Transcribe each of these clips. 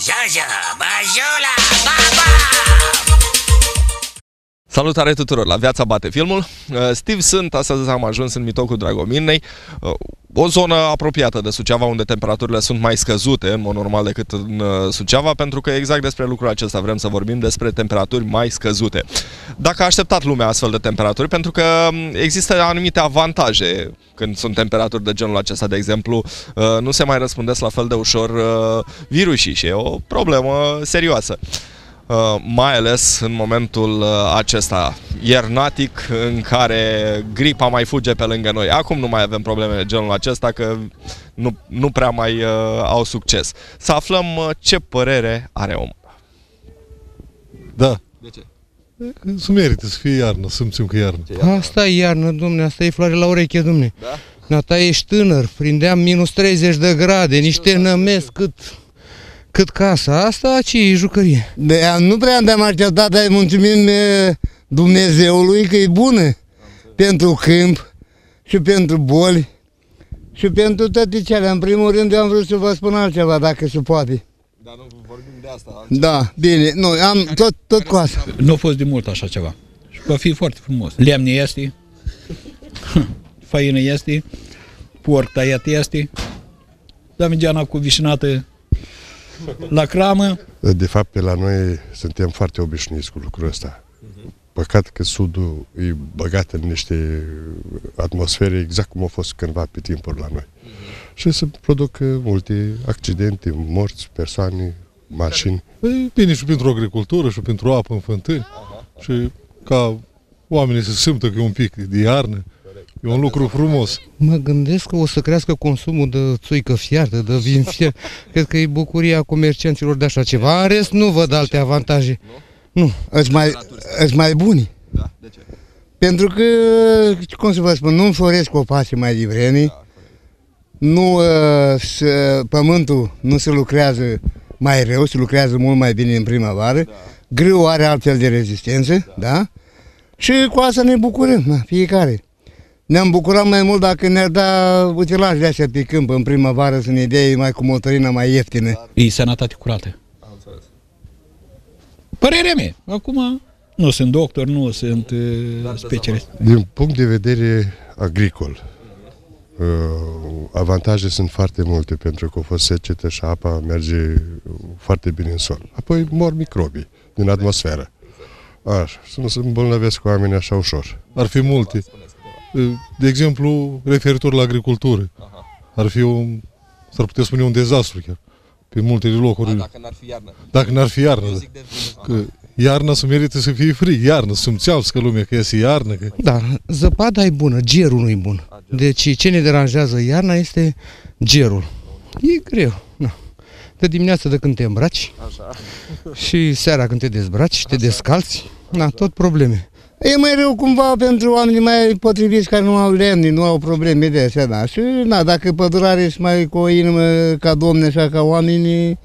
Yaya, Bayola, Bayola. Salutare tuturor la Viața Bate Filmul. Uh, Steve sunt, astăzi am ajuns în Mitocul Dragomirnei, uh, o zonă apropiată de Suceava unde temperaturile sunt mai scăzute în mod normal decât în uh, Suceava, pentru că exact despre lucrul acesta vrem să vorbim despre temperaturi mai scăzute. Dacă a așteptat lumea astfel de temperaturi, pentru că um, există anumite avantaje când sunt temperaturi de genul acesta, de exemplu, nu se mai răspundesc la fel de ușor virusii și e o problemă serioasă. Uh, mai ales în momentul uh, acesta iernatic în care gripa mai fuge pe lângă noi. Acum nu mai avem probleme de genul acesta că nu, nu prea mai uh, au succes. Să aflăm uh, ce părere are omul. Da. De ce? Să merită să fie iarnă, simțim că e iarnă. Ce Asta e iarnă, domne, asta e floare la ureche, domne. Da? Nata ești tânăr, prindeam minus 30 de grade, niște nămesc cât, cât casa. Asta ce e jucărie? De, nu prea am așteptat, dar îi mulțumim e, Dumnezeului că e bună pentru câmp și pentru boli și pentru toate cele. În primul rând eu am vrut să vă spun altceva, dacă se poate. Dar nu vorbim de asta. Da, bine, nu, am tot, tot cu asta. Nu a fost de mult așa ceva. Și va fi foarte frumos. Lemne este, făină este, porc tăiat este, damigeana cu vișinată la cramă. De fapt, pe la noi suntem foarte obișnuiți cu lucrul ăsta. Păcat că Sudul e băgat în niște atmosfere exact cum a fost cândva pe timpuri la noi. Și se produc uh, multe accidente, morți, persoane, mașini. E bine și pentru agricultură și pentru apă în fântâni. Și ca oamenii să simtă că e un pic de iarnă. E un lucru frumos. Mă gândesc că o să crească consumul de țuică fiartă, de vin fiert. Cred că e bucuria comercianților de așa ceva. În rest, nu văd alte avantaje. Nu. Îți mai, îți mai buni. Da, de ce? Pentru că, cum să vă spun, nu înfloresc copaci mai devreme, nu, uh, să, pământul nu se lucrează mai rău, se lucrează mult mai bine în primăvară, da. grâu are altfel de rezistență, da. da? Și cu asta ne bucurăm, da, fiecare. Ne-am bucurat mai mult dacă ne-ar da utilaje de astea pe câmp în primăvară să ne dea mai cu motorină mai ieftină. E sănătate curată. Am înțeles. Părerea mea. Acum nu sunt doctor, nu sunt uh, specialist. Din punct de vedere agricol, uh, avantaje sunt foarte multe pentru că a fost secetă și apa merge foarte bine în sol. Apoi mor microbii din atmosferă. Așa, să nu se îmbolnăvesc oamenii așa ușor. Ar fi multe. De exemplu, referitor la agricultură. Ar fi un, s-ar putea spune un dezastru chiar. Pe multe locuri. Dacă n-ar fi iarnă. Dacă n-ar fi iarnă. Eu da. zic de Că iarna să merită să fie frig, iarnă, să simțească lumea că iese iarnă. Că... Da, zăpada e bună, gerul nu e bun. Deci ce ne deranjează iarna este gerul. E greu, na. De dimineață de când te îmbraci Așa. și seara când te dezbraci, te descalți, na, tot probleme. E mai rău cumva pentru oamenii mai potriviți care nu au lemni, nu au probleme de astea, da. Și, na, dacă pădurare și mai cu o inimă ca domne, așa ca oamenii,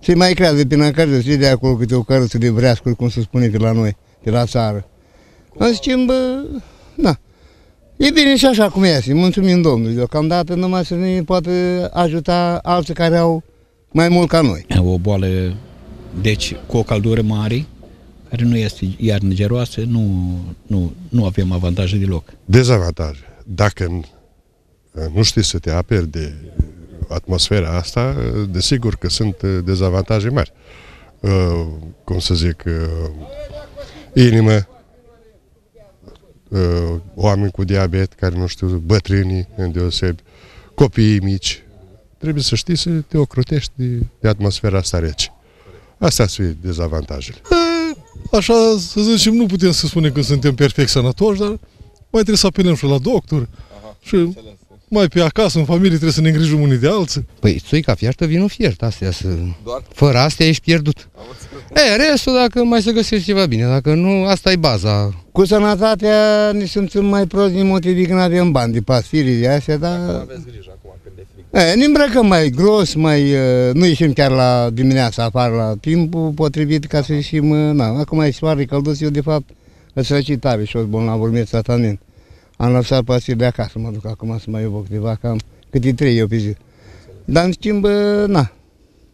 se mai creează prin acasă, să de acolo câte o cărăță de vreascuri, cum se spune pe la noi, pe la țară. În schimb, na, e bine și așa cum este, mulțumim Domnului, deocamdată numai să ne poată ajuta alții care au mai mult ca noi. O boală, deci cu o căldură mare, care nu este iarnă geroasă, nu, nu, nu avem avantaje deloc. Dezavantaje. Dacă uh, nu știți să te aperi de atmosfera asta, uh, desigur că sunt uh, dezavantaje mari. Uh, Cum să zic, uh, inimă, uh, oameni cu diabet, care nu știu, bătrânii, îndeosebi, copiii mici. Trebuie să știi să te ocrotești de, de atmosfera asta rece. Astea sunt dezavantajele. Așa, să zicem, nu putem să spunem că suntem perfect sănătoși, dar mai trebuie să apelăm și la doctor. și mai pe acasă, în familie, trebuie să ne îngrijim unii de alții. Păi țuica fiartă, vinul fiert, astea să... Doar? Fără astea ești pierdut. E, restul dacă mai să găsești ceva bine, dacă nu, asta e baza. Cu sănătatea ne simțim mai prost din motiv că nu avem bani de pasfirii de astea, dar... Aveți grijă acum când e frig. E, ne îmbrăcăm mai gros, mai, uh, nu ieșim chiar la dimineața afară la timpul potrivit ca să ieșim, uh, na, acum e soare călduț, eu de fapt îți răcit tare și o bolnav urmez tratament. Am lăsat pastii de acasă, mă duc acum să mai iau câteva, cam câte trei eu pe zi. Dar în schimb, uh, na,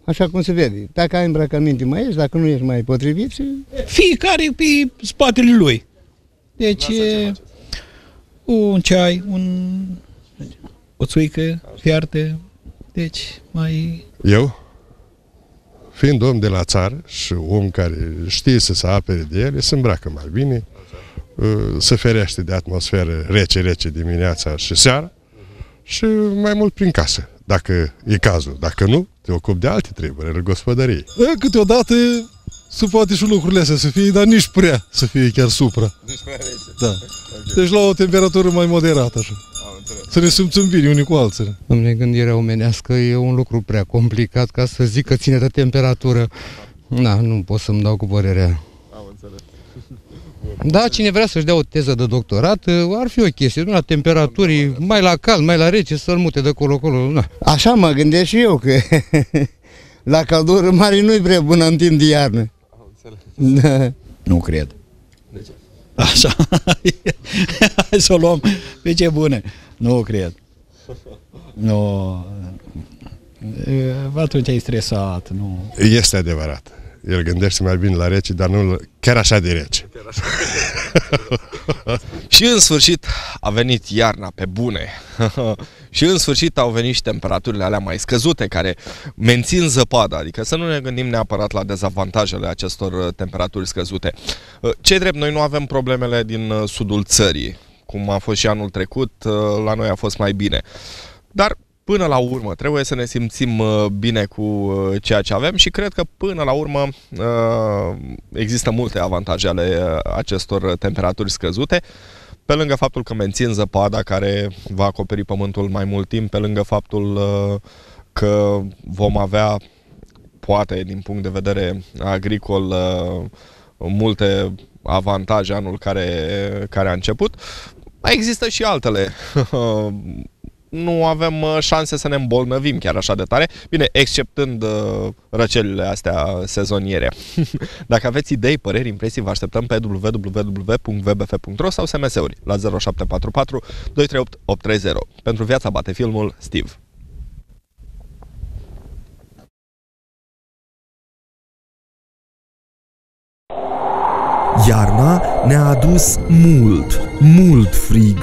așa cum se vede. Dacă ai îmbrăcăminte mai ești, dacă nu ești mai potrivit și Fiecare pe spatele lui. Deci, e, un ceai, un, o țuică fiartă, deci mai... Eu, fiind om de la țară și om care știe să se apere de ele, se îmbracă mai bine, uh, se ferește de atmosferă rece-rece dimineața și seara și mai mult prin casă, dacă e cazul. Dacă nu, te ocupi de alte treburi, în gospodărie. E, câteodată se poate și lucrurile astea să fie, dar nici prea să fie chiar supra. Da. Deci la o temperatură mai moderată așa. Să ne simțim bine unii cu alții. Dom'le, gândirea omenească e un lucru prea complicat ca să zic că ține de temperatură. Na, nu pot să-mi dau cu părerea. Da, cine vrea să-și dea o teză de doctorat, ar fi o chestie, nu la temperaturi, mai la cald, mai la rece, să-l mute de acolo-acolo, na. așa mă gândesc și eu, că la căldură mare nu-i prea bună în timp de iarnă. Da. Nu cred. De ce? Așa. Hai să o luăm pe ce bune. Nu cred. Nu. E, Atunci ai stresat, nu. Este adevărat. El gândește mai bine la rece, dar nu chiar așa de rece. Și în sfârșit a venit iarna pe bune. și în sfârșit au venit și temperaturile alea mai scăzute care mențin zăpada, adică să nu ne gândim neapărat la dezavantajele acestor uh, temperaturi scăzute. Uh, Ce drept, noi nu avem problemele din uh, sudul țării, cum a fost și anul trecut, la noi a fost mai bine. Dar până la urmă trebuie să ne simțim uh, bine cu uh, ceea ce avem și cred că până la urmă uh, există multe avantaje ale acestor temperaturi scăzute. Pe lângă faptul că mențin zăpada care va acoperi pământul mai mult timp, pe lângă faptul că vom avea, poate din punct de vedere agricol, multe avantaje anul care, care a început, mai există și altele nu avem uh, șanse să ne îmbolnăvim chiar așa de tare, bine, exceptând uh, răcelile astea sezoniere. Dacă aveți idei, păreri, impresii, vă așteptăm pe www.vbf.ro sau SMS-uri la 0744 238 830. Pentru viața bate filmul Steve. Iarna ne-a adus mult, mult frig.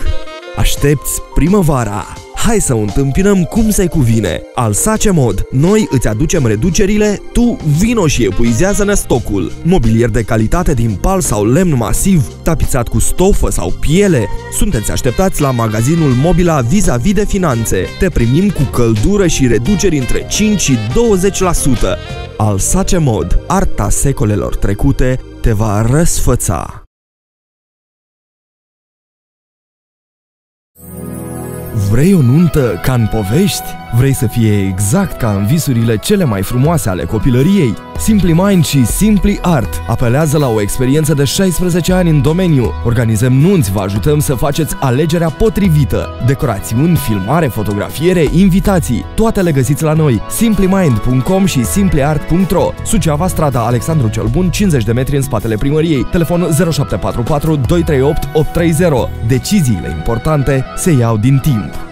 Aștepți primăvara! Hai să o întâmpinăm cum se cuvine. Alsace Mod. Noi îți aducem reducerile, tu vino și epuizează-ne stocul. Mobilier de calitate din pal sau lemn masiv, tapizat cu stofă sau piele. Sunteți așteptați la magazinul Mobila vis-a-vis de finanțe. Te primim cu căldură și reduceri între 5 și 20%. Alsace Mod. Arta secolelor trecute te va răsfăța. Vrei o nuntă ca în povești? Vrei să fie exact ca în visurile cele mai frumoase ale copilăriei? Simply Mind și Simply Art apelează la o experiență de 16 ani în domeniu. Organizăm nunți, vă ajutăm să faceți alegerea potrivită. Decorațiuni, filmare, fotografiere, invitații. Toate le găsiți la noi. simplymind.com și simplyart.ro Suceava, strada Alexandru cel Bun, 50 de metri în spatele primăriei. Telefon 0744 238 830. Deciziile importante se iau din timp.